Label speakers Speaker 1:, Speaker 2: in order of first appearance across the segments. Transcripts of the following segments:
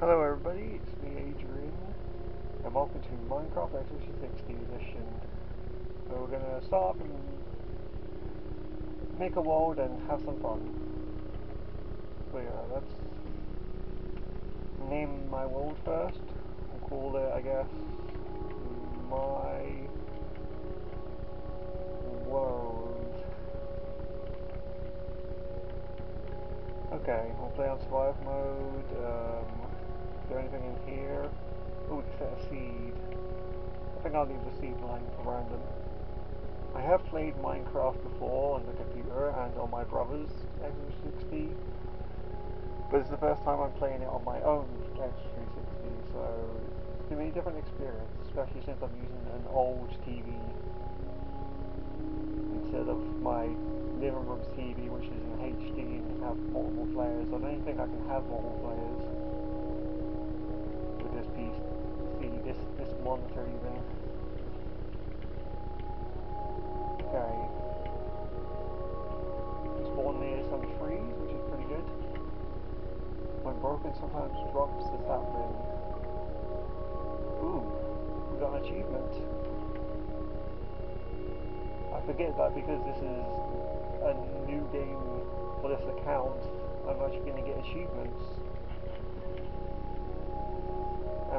Speaker 1: Hello everybody, it's me Adrian, and welcome to Minecraft X360 Edition. So we're gonna start and make a world and have some fun. So yeah, let's name my world first. We'll call it, I guess, my world. Okay, we'll play on survival mode. Um, is there anything in here? Oh, set a seed. I think I'll leave the seed line for random. I have played Minecraft before on the computer and on my brother's X360, but it's the first time I'm playing it on my own X360, so it's going to be a different experience, especially since I'm using an old TV instead of my living room TV, which is in HD and have multiple players. I don't think I can have multiple players this this monitor even. Okay. Spawn near some trees, which is pretty good. When broken sometimes drops the sapling. Ooh, we got an achievement. I forget that because this is a new game for this account, I'm actually going to get achievements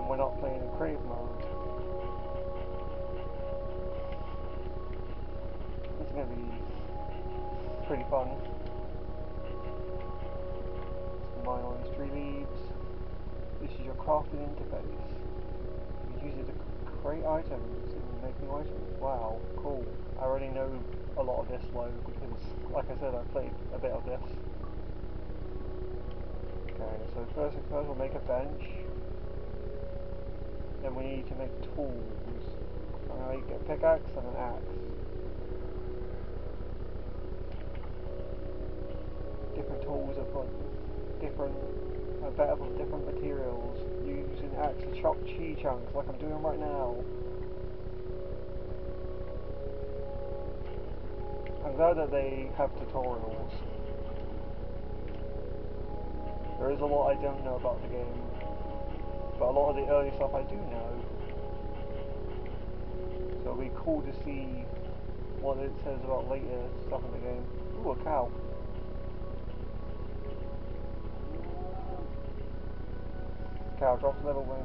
Speaker 1: and we're not playing in creative mode. It's going to be pretty fun. My orange tree leaves. This is your crafting interface. You use it to create items and make new items. Wow, cool. I already know a lot of this though because, like I said, I've played a bit of this. Okay, so first first, we'll make a bench. Then we need to make tools. Going to make a pickaxe and an axe. Different tools are for different, are better for different materials. Using axe to chop tree chunks like I'm doing right now. I'm glad that they have tutorials. There is a lot I don't know about the game but a lot of the early stuff I do know. So it'll be cool to see what it says about later stuff in the game. Ooh, a cow. Cow drops level when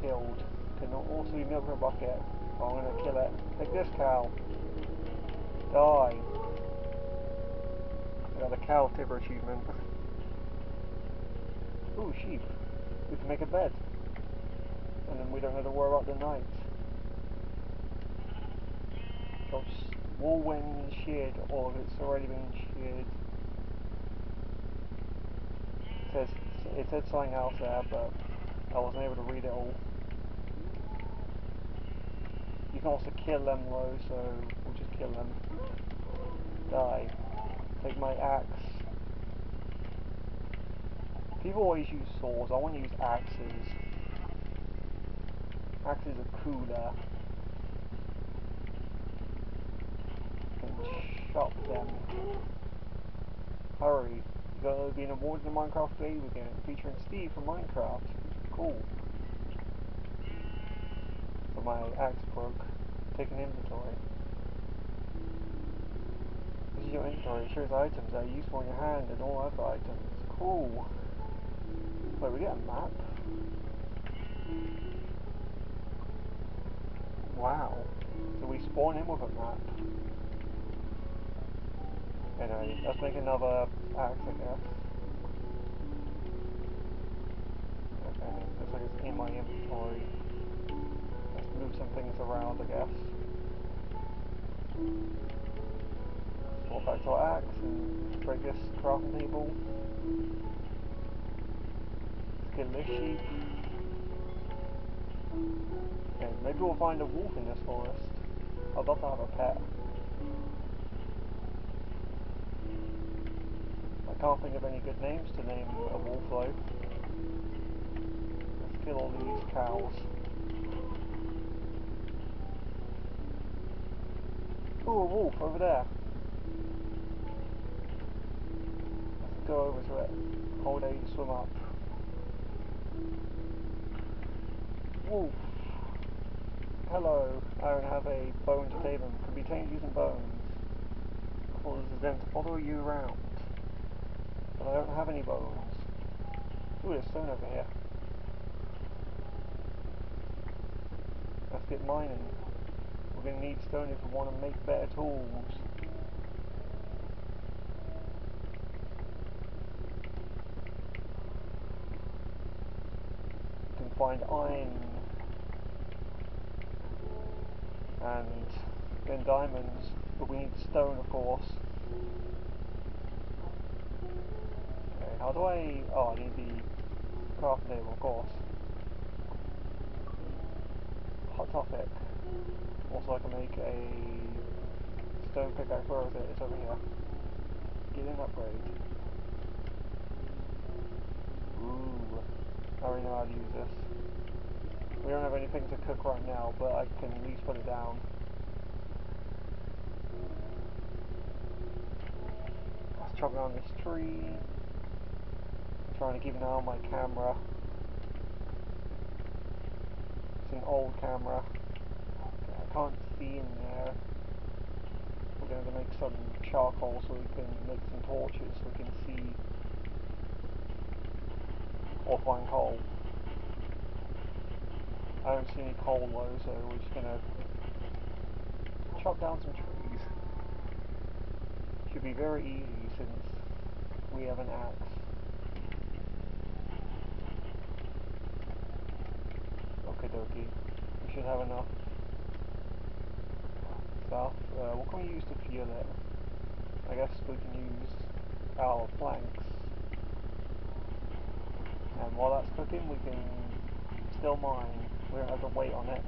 Speaker 1: killed. Can also be milked in a bucket. I'm gonna kill it. Take this cow. Die. I got a cow tipper achievement. Ooh, sheep we can make a bed. And then we don't have to worry about the night. Drops wool when sheared, or if it's already been sheared. It says it said something else there, but I wasn't able to read it all. You can also kill them though, so we'll just kill them. Die. Take my axe. People always use saws, I want to use axes. Axes are cooler. Can chop them. Hurry. You gotta be an award in the Minecraft video game featuring Steve from Minecraft. Cool. But my axe broke. Take an inventory. This is your inventory. It shows items that are useful in your hand and all other items. Cool. Wait, we get a map? Wow. So we spawn in with a map. Anyway, let's make another axe, I guess. Okay, looks like it's in my inventory. Let's move some things around, I guess. Swap back to our axe and break this crafting table kill. Okay, maybe we'll find a wolf in this forest. I'd love to have a pet. I can't think of any good names to name a wolf though. Let's kill all these cows. Oh, a wolf over there. Let's go over to it. Hold A to swim up. Wolf. Hello. I don't have a bone to tame him. Can be tamed using bones. This was to follow you around. But I don't have any bones. Ooh, there's stone over here. Let's get mining. We're going to need stone if we want to make better tools. We can find iron and then diamonds, but we need stone of course. Okay, how do I... oh I need the craft table of course. Hot topic. Also I can make a stone pickaxe, where is it? It's over here. Get an upgrade. Ooh, already know how to use this. We don't have anything to cook right now, but I can at least put it down. Let's chop on this tree. trying to keep an eye on my camera. It's an old camera. Okay, I can't see in there. We're going to make some charcoal so we can make some torches so we can see or find coal. I don't see any coal though, so we're just gonna chop down some trees. Should be very easy since we have an axe. Okay dokie. We should have enough stuff. Uh, what can we use to fuel it? I guess we can use our planks. And while that's cooking we can still mine. We don't have to wait on it.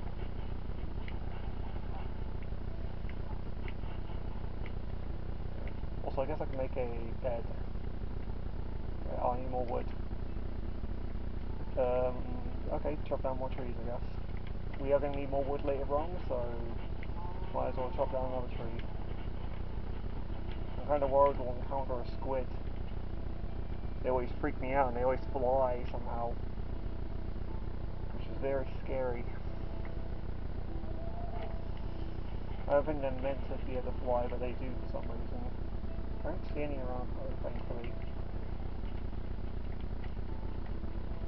Speaker 1: Also, I guess I can make a bed. Yeah, i need more wood. Um, okay, chop down more trees, I guess. We are going to need more wood later on, so might as well chop down another tree. I'm kind of worried we'll encounter a squid. They always freak me out and they always fly somehow Which is very scary. I think they're meant to be able to fly, but they do for some reason. I don't see any around thankfully.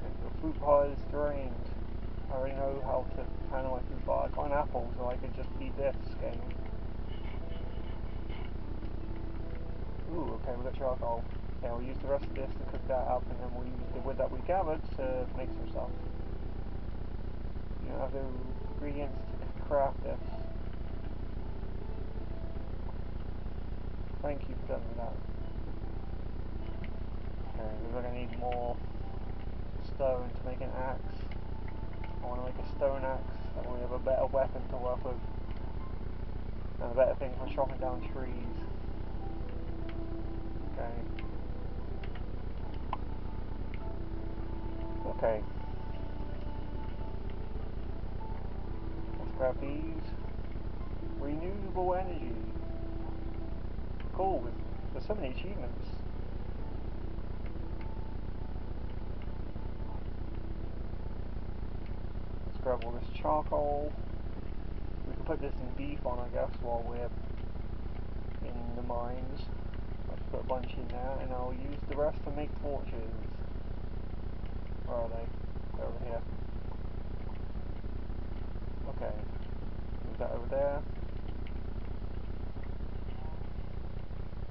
Speaker 1: And the fruit pot is drained. I already know how to handle my fruit pot. I got an apple, so I could just eat this. Ooh, okay, we got charcoal. Yeah, we'll use the rest of this to cook that up, and then we'll use the wood that we gathered to make some stuff you have the ingredients to craft this. Thank you for telling me that. Okay, we're going to need more stone to make an axe. I want to make a stone axe, that way we have a better weapon to work with. And a better thing for chopping down trees. Okay. Okay. Let's grab these. Renewable energy. Cool, there's so many achievements. Let's grab all this charcoal. We can put this in beef on, I guess, while we're in the mines. Let's put a bunch in there, and I'll use the rest to make torches. Are they? They're over here. Okay. Move that over there.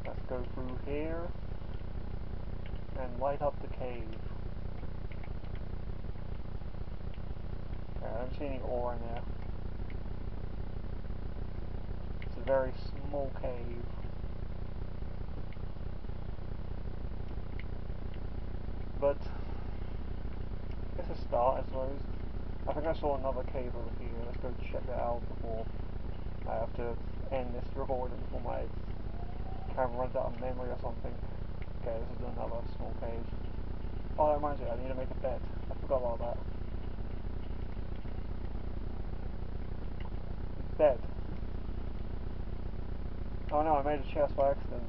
Speaker 1: Let's go through here and light up the cave. Okay, I don't see any ore in there. It's a very small cave. But start, I suppose. I think I saw another cable here. Let's go check that out before I have to end this recording before my camera runs out of memory or something. Okay, this is another small cave. Oh, that reminds me, I need to make a bed. I forgot about that. Bed. Oh no, I made a chest by accident.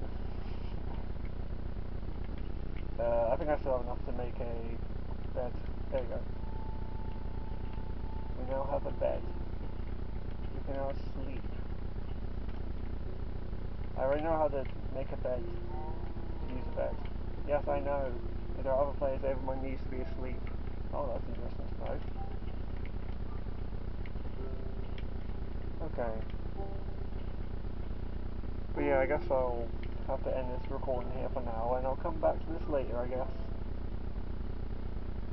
Speaker 1: uh, I think I still have enough to make a bed. There you go. We now have a bed. We can now sleep. I already know how to make a bed. Use a bed. Yes, I know. There are other players, everyone needs to be asleep. Oh, that's interesting to. Okay. But yeah, I guess I'll have to end this recording here for now, and I'll come back to this later, I guess.